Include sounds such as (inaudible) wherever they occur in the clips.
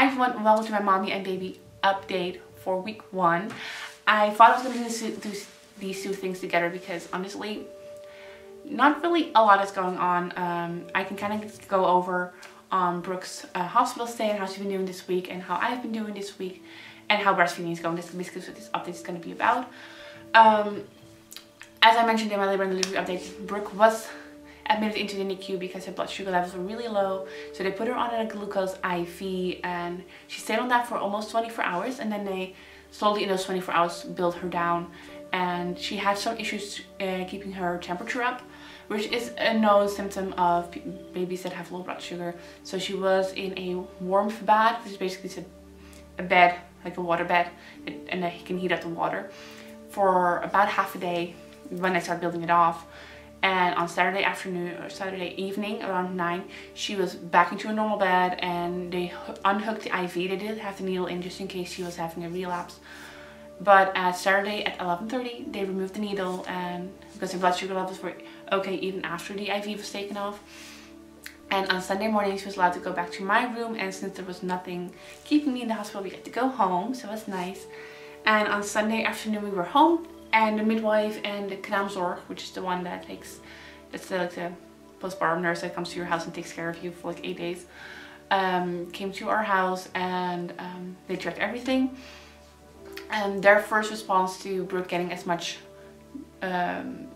Hi everyone, welcome to my mommy and baby update for week one. I thought I was going to do these two things together because honestly, not really a lot is going on. Um, I can kind of go over um, Brooke's uh, hospital stay and how she's been doing this week and how I've been doing this week and how breastfeeding is going. This is basically what this update is going to be about. Um, as I mentioned in my labor and delivery update, Brooke was admitted into the NICU because her blood sugar levels were really low. So they put her on a glucose IV and she stayed on that for almost 24 hours and then they slowly in those 24 hours built her down and she had some issues uh, keeping her temperature up which is a known symptom of babies that have low blood sugar. So she was in a warmth bath, which is basically a bed, like a water bed, and he can heat up the water for about half a day when they start building it off and on Saturday afternoon or Saturday evening around 9 she was back into a normal bed and they unhooked the IV. They didn't have the needle in just in case she was having a relapse. But at Saturday at 11.30 they removed the needle and because her blood sugar levels were okay even after the IV was taken off. And on Sunday morning she was allowed to go back to my room and since there was nothing keeping me in the hospital we had to go home so it was nice. And on Sunday afternoon we were home and the midwife and the kraamzorg, which is the one that takes, that's like the postpartum nurse that comes to your house and takes care of you for like eight days, um, came to our house and um, they checked everything. And their first response to Brooke getting as much um,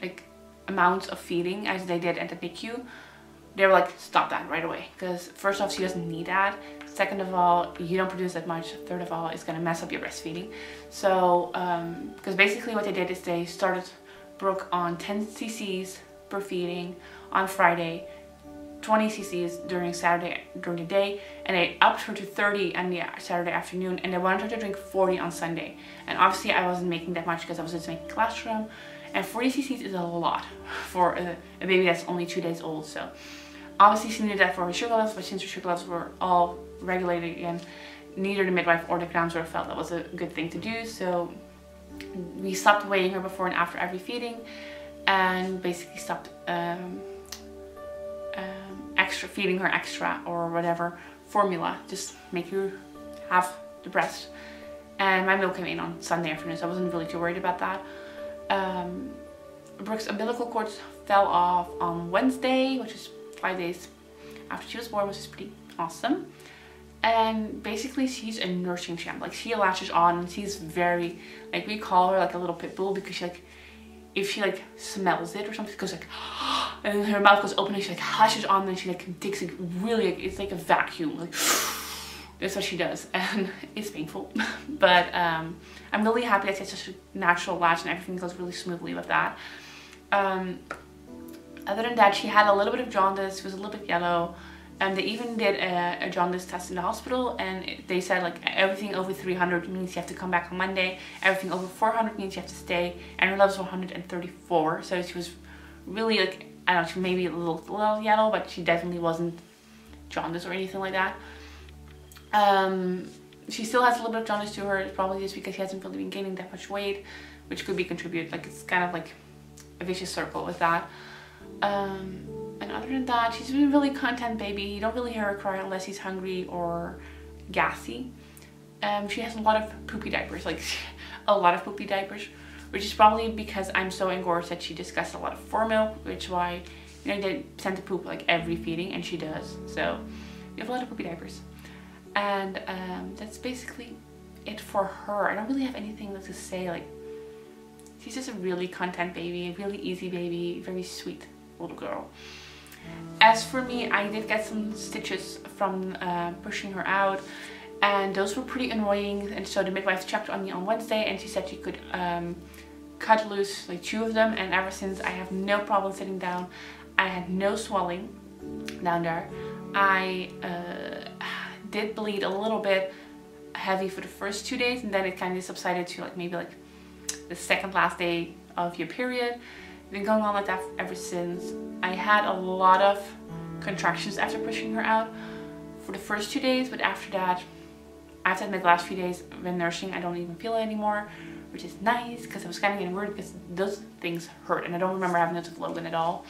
like amounts of feeding as they did at the NICU, they were like, stop that right away. Because first off, she doesn't need that. Second of all, you don't produce that much. Third of all, it's gonna mess up your breastfeeding. So, because um, basically what they did is they started Brooke on 10 cc's per feeding on Friday, 20 cc's during Saturday during the day, and they upped her to 30 on the Saturday afternoon, and they wanted her to drink 40 on Sunday. And obviously, I wasn't making that much because I was just making colostrum, and 40 cc's is a lot (laughs) for a, a baby that's only two days old. So, obviously, she needed that for her sugar levels, but since her sugar levels were all regulated again, neither the midwife or the kraamzorg felt that was a good thing to do. So we stopped weighing her before and after every feeding and basically stopped um, um, extra feeding her extra or whatever formula. Just make you have the breast. And my milk came in on Sunday afternoon, so I wasn't really too worried about that. Um, Brooke's umbilical cord fell off on Wednesday, which is five days after she was born, which is pretty awesome. And basically she's a nursing champ. Like she latches on. And she's very like we call her like a little pit bull because she like if she like smells it or something goes like (gasps) and her mouth goes open and she like latches on and she like takes like really like, it's like a vacuum like (sighs) that's what she does. (laughs) And it's painful. (laughs) But um i'm really happy that it's such a natural latch and everything goes really smoothly with that. Um other than that she had a little bit of jaundice she was a little bit yellow and they even did a, a, jaundice test in the hospital and they said like everything over 300 means you have to come back on Monday everything over 400 means you have to stay and her levels were 134 so she was really like I don't know she maybe a little, a little yellow but she definitely wasn't jaundice or anything like that. Um, she still has a little bit of jaundice to her probably just because she hasn't really been gaining that much weight which could be contributed like it's kind of like a vicious circle with that um, and other than that, she's been really content baby. You don't really hear her cry unless he's hungry or gassy. Um, she has a lot of poopy diapers, like (laughs) a lot of poopy diapers, which is probably because I'm so engorged that she discussed a lot of fore milk, which why, you know, they tend to poop like every feeding, and she does. So we have a lot of poopy diapers. And um, that's basically it for her. I don't really have anything to say, like, she's just a really content baby, a really easy baby, very sweet little girl. As for me, I did get some stitches from uh, pushing her out and those were pretty annoying and so the midwife checked on me on Wednesday and she said she could um, cut loose like two of them and ever since I have no problem sitting down. I had no swelling down there. I uh, (sighs) did bleed a little bit heavy for the first two days and then it kind of subsided to like maybe like the second last day of your period been going on like that ever since. I had a lot of contractions after pushing her out for the first two days, but after that, I have to after the last few days when nursing, I don't even feel it anymore, which is nice because I was kind of getting worried because those things hurt and I don't remember having those with Logan at all.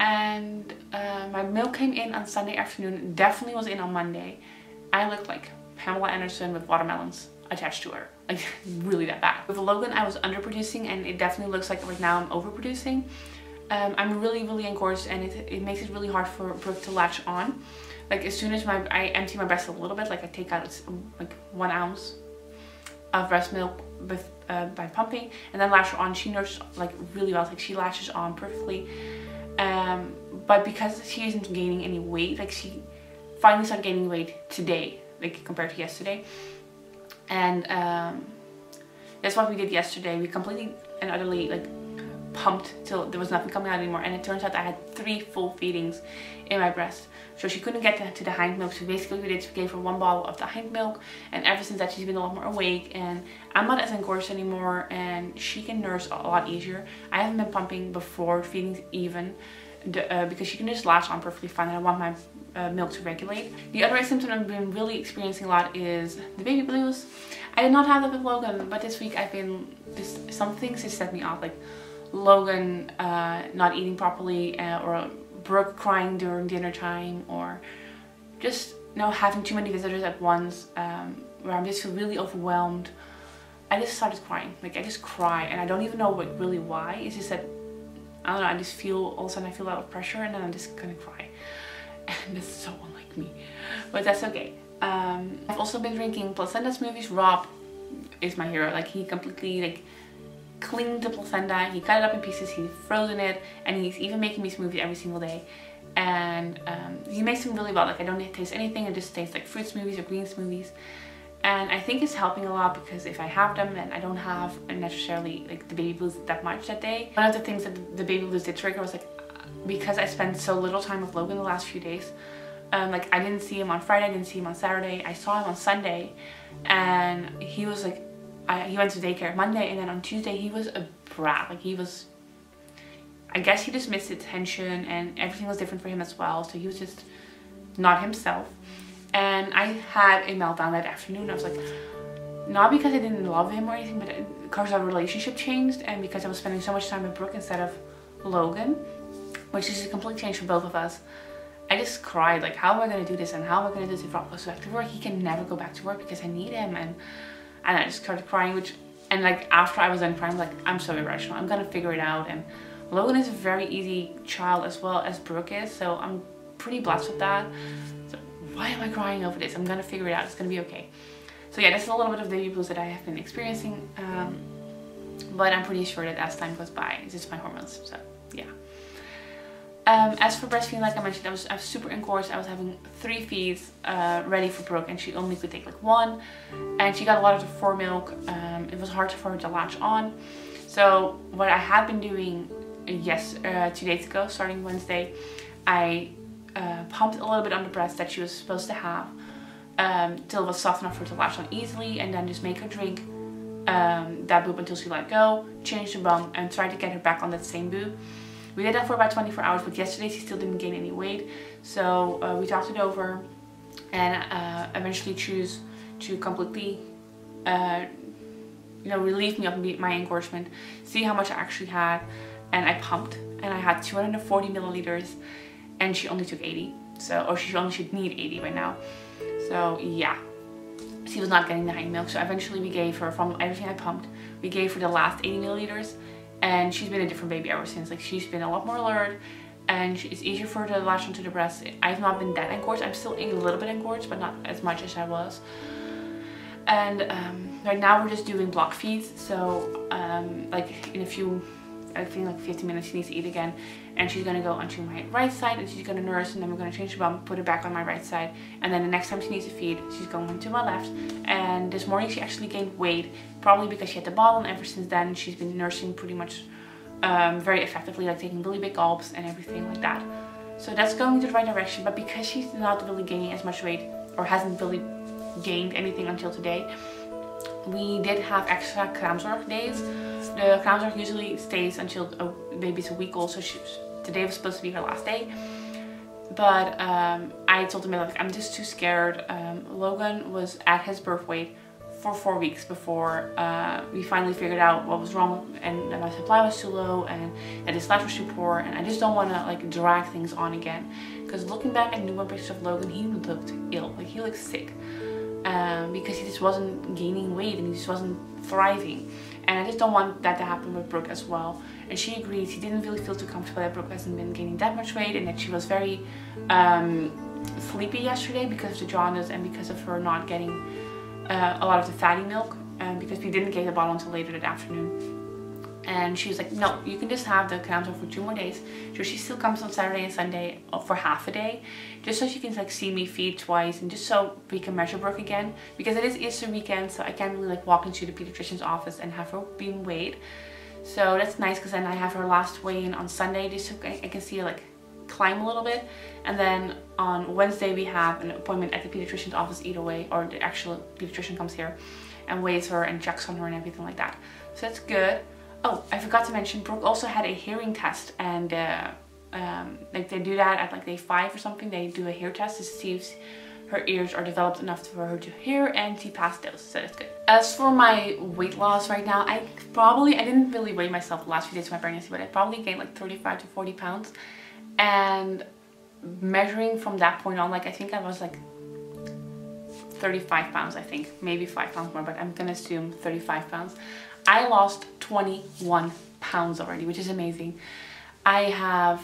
And uh, my milk came in on Sunday afternoon. Definitely was in on Monday. I looked like Pamela Anderson with watermelons attached to her. Like (laughs) really that bad. With Logan, I was underproducing and it definitely looks like right now I'm overproducing. Um, I'm really, really engorged and it, it makes it really hard for Brooke to latch on. Like as soon as my I empty my breast a little bit, like I take out like one ounce of breast milk with uh, by pumping and then latch her on. She nurses like really well, like she latches on perfectly. Um, but because she isn't gaining any weight, like she finally started gaining weight today, like compared to yesterday and um, that's what we did yesterday. We completely and utterly like pumped till there was nothing coming out anymore. And it turns out I had three full feedings in my breast. So she couldn't get to, the hind milk. So basically we did we gave her one bottle of the hind milk. And ever since that she's been a lot more awake. And I'm not as engorged anymore. And she can nurse a lot easier. I haven't been pumping before feedings even. Uh, because she can just latch on perfectly fine. And I want my uh, milk to regulate. The other symptom I've been really experiencing a lot is the baby blues. I did not have that with Logan, but this week I've been, this, some things just set me off, like Logan uh, not eating properly uh, or Brooke crying during dinner time or just you know, having too many visitors at once um, where I'm just really overwhelmed. I just started crying, like I just cry and I don't even know what really why. It's just that, I don't know, I just feel, all of a sudden I feel a lot of pressure and then I'm just gonna cry. (laughs) and it's so unlike me but that's okay. Um, I've also been drinking placenta smoothies. Rob is my hero. Like he completely like cleaned the placenta. He cut it up in pieces. He's frozen it. And he's even making me smoothies every single day. And um, he makes them really well. Like I don't taste anything. It just tastes like fruit smoothies or green smoothies. And I think it's helping a lot because if I have them then I don't have necessarily like the baby blues that much that day. One of the things that the baby blues did trigger was like because I spent so little time with Logan the last few days. Um, like I didn't see him on Friday, I didn't see him on Saturday. I saw him on Sunday and he was like, I, he went to daycare Monday and then on Tuesday he was a brat. Like he was, I guess he just missed attention and everything was different for him as well. So he was just not himself. And I had a meltdown that afternoon. I was like, not because I didn't love him or anything, but because our relationship changed and because I was spending so much time with Brooke instead of Logan which is a complete change for both of us. I just cried like how am I going to do this and how am I going to do this if Rob goes back to work? He can never go back to work because I need him and and I just started crying which and like after I was done crying like I'm so irrational. I'm gonna figure it out and Logan is a very easy child as well as Brooke is so I'm pretty blessed with that. So why am I crying over this? I'm gonna figure it out. It's gonna be okay. So yeah this is a little bit of baby blues that I have been experiencing um, but I'm pretty sure that as time goes by it's just my hormones so yeah um, as for breastfeeding, like I mentioned, I was, I was super engorged. I was having three feeds uh, ready for Brooke and she only could take like one. And she got a lot of the fore milk. Um, it was hard for her to latch on. So what I had been doing yes, uh, two days ago, starting Wednesday, I uh, pumped a little bit on the breast that she was supposed to have um, till it was soft enough for her to latch on easily and then just make her drink um, that boob until she let go, change the bum and try to get her back on that same boob. We did that for about 24 hours, but yesterday she still didn't gain any weight. So uh, we talked it over and uh, eventually choose to completely, uh, you know, relieve me of my engorgement, see how much I actually had, and I pumped, and I had 240 milliliters, and she only took 80. So, or she only should need 80 right now. So yeah, she was not getting the hind milk. So eventually we gave her, from everything I pumped, we gave her the last 80 milliliters and she's been a different baby ever since. Like she's been a lot more alert and it's easier for her to latch onto the breast. I've not been that engorged i'm still a little bit engorged but not as much as i was. And um, right now we're just doing block feeds. So um, like in a few I think like 15 minutes she needs to eat again and she's gonna go onto my right side and she's gonna nurse and then we're gonna change the bump put it back on my right side and then the next time she needs to feed she's going to my left. And this morning she actually gained weight probably because she had the bottle and ever since then she's been nursing pretty much um, very effectively like taking really big gulps and everything like that. So that's going to the right direction but because she's not really gaining as much weight or hasn't really gained anything until today we did have extra kraamzorg days the kraamzorg usually stays until a baby's a week old, so she, today was supposed to be her last day. But um, I told him like I'm just too scared. Um, Logan was at his birth weight for four weeks before uh, we finally figured out what was wrong and that my supply was too low and that his latch was too poor and I just don't want to like drag things on again because looking back at newborn pictures of Logan he looked ill like he looked sick um, because he just wasn't gaining weight and he just wasn't thriving. And I just don't want that to happen with Brooke as well. And she agrees. He didn't really feel too comfortable that Brooke hasn't been gaining that much weight and that she was very um, sleepy yesterday because of the jaundice and because of her not getting uh, a lot of the fatty milk um, because we didn't get the bottle until later that afternoon and she was like no you can just have the counter for two more days. So she still comes on saturday and sunday uh, for half a day just so she can like see me feed twice and just so we can measure Brooke again because it is easter weekend so i can't really like walk into the pediatrician's office and have her being weighed. So that's nice because then i have her last weigh-in on sunday just so I, I can see her like climb a little bit. And then on wednesday we have an appointment at the pediatrician's office either way or the actual pediatrician comes here and weighs her and checks on her and everything like that. So that's good Oh, I forgot to mention, Brooke also had a hearing test and uh, um, like they do that at like day five or something. They do a hear test to see if her ears are developed enough for her to hear and she passed those, so that's good. As for my weight loss right now, I probably, I didn't really weigh myself the last few days of my pregnancy, but I probably gained like 35 to 40 pounds. And measuring from that point on, like I think I was like 35 pounds, I think, maybe five pounds more, but I'm gonna assume 35 pounds. I lost 21 pounds already, which is amazing. I have,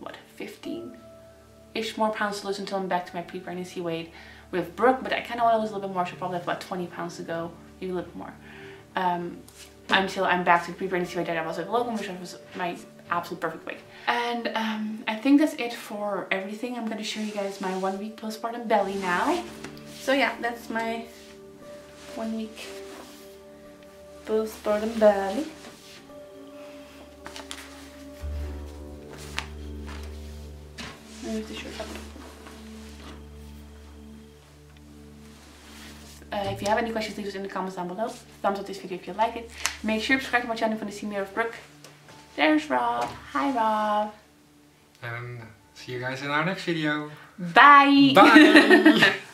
what, 15-ish more pounds to lose until I'm back to my pre-pregnancy weight with Brooke, but I kind of want to lose a little bit more, so probably have about 20 pounds to go, maybe a little bit more. Um, until I'm back to pre-pregnancy weight that I was with Logan, which was my absolute perfect weight. And um, I think that's it for everything. I'm going to show you guys my one week postpartum belly now. So yeah, that's my one week postpartum belly. Move the shirt up. Uh, if you have any questions, leave us in the comments down below. Thumbs up this video if you liked it. Make sure you subscribe to my channel to see more of Brooke. There's Rob. Hi, Rob. And see you guys in our next video. Bye. Bye. (laughs)